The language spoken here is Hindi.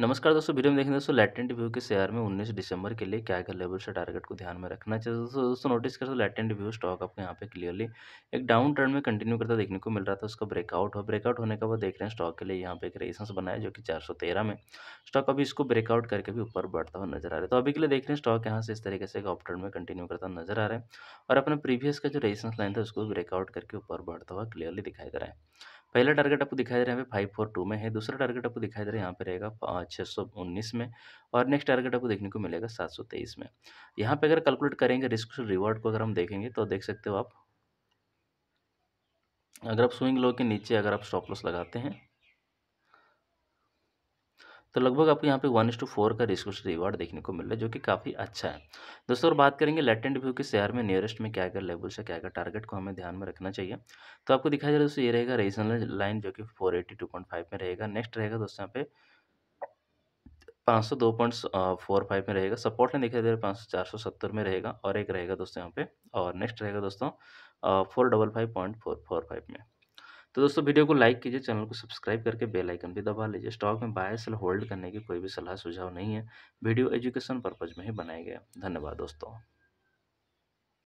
नमस्कार दोस्तों, वीडियो में देखें दोस्तों लैटेंट व्यू के शेयर में 19 दिसंबर के लिए क्या क्या लेवल से टारगेट को ध्यान में रखना चाहिए। दोस्तों दोस्तों नोटिस कर लैटेंट व्यू स्टॉक आपको यहाँ पे क्लियरली एक डाउन ट्रेंड में कंटिन्यू करता देखने को मिल रहा था, उसका ब्रेकआउट हो ब्रेकआउट होने के बाद देख रहे हैं स्टॉक के लिए यहाँ पे एक रेसेंस बनाया जो कि चार सौ तेरह में। स्टॉक अभी इसको ब्रेकआउट करके भी ऊपर बढ़ता हुआ नज़र आ रहा है। तो अभी के लिए देख रहे हैं स्टॉक यहाँ से इस तरीके से एक ऑप ट्रेंड में कंटिन्यू करता नज़र आ रहा है और अपने प्रीवियस का जो रेसेंस लाइन था, उसको ब्रेकआउट करके ऊपर बढ़ता हुआ क्लियरली दिखाई दे रहा है। पहला टारगेट आपको दिखाई दे रहा है फाइव फोर टू में है। दूसरा टारगेट आपको दिखाई दे रहा है यहाँ पे रहेगा छः सौ उन्नीस में और नेक्स्ट टारगेट आपको देखने को मिलेगा सात सौ तेईस में। यहाँ पे अगर कैलकुलेट करेंगे रिस्क रिवॉर्ड को अगर हम देखेंगे तो देख सकते हो आप। अगर आप स्विंग लो के नीचे अगर आप स्टॉप लॉस लगाते हैं तो लगभग आपको यहाँ पे वन इस टू फोर का रिस्क रिवार्ड देखने को मिल रहा है, जो कि काफ़ी अच्छा है। दोस्तों, और बात करेंगे लेटेंट व्यू के शेयर में, नियरेस्ट में क्या क्या लेवल से क्या क्या टारगेट को हमें ध्यान में रखना चाहिए। तो आपको दिखाया है दोस्तों, ये रहेगा रीजनल लाइन जो कि फोर में रहेगा। नेक्स्ट रहेगा दोस्तों यहाँ पे पाँच सौ दो पॉइंट फोर फाइव में रहेगा। सपोर्ट लाइन दिखाई दे रहा है, पाँच सौ चार सौ सत्तर में रहेगा और एक रहेगा दोस्तों यहाँ पे और नेक्स्ट रहेगा दोस्तों four double five point four four five में। तो दोस्तों वीडियो को लाइक कीजिए, चैनल को सब्सक्राइब करके बेल आइकन भी दबा लीजिए। स्टॉक में बाय सेल होल्ड करने की कोई भी सलाह सुझाव नहीं है। वीडियो एजुकेशन पर्पज में ही बनाया गया। धन्यवाद दोस्तों।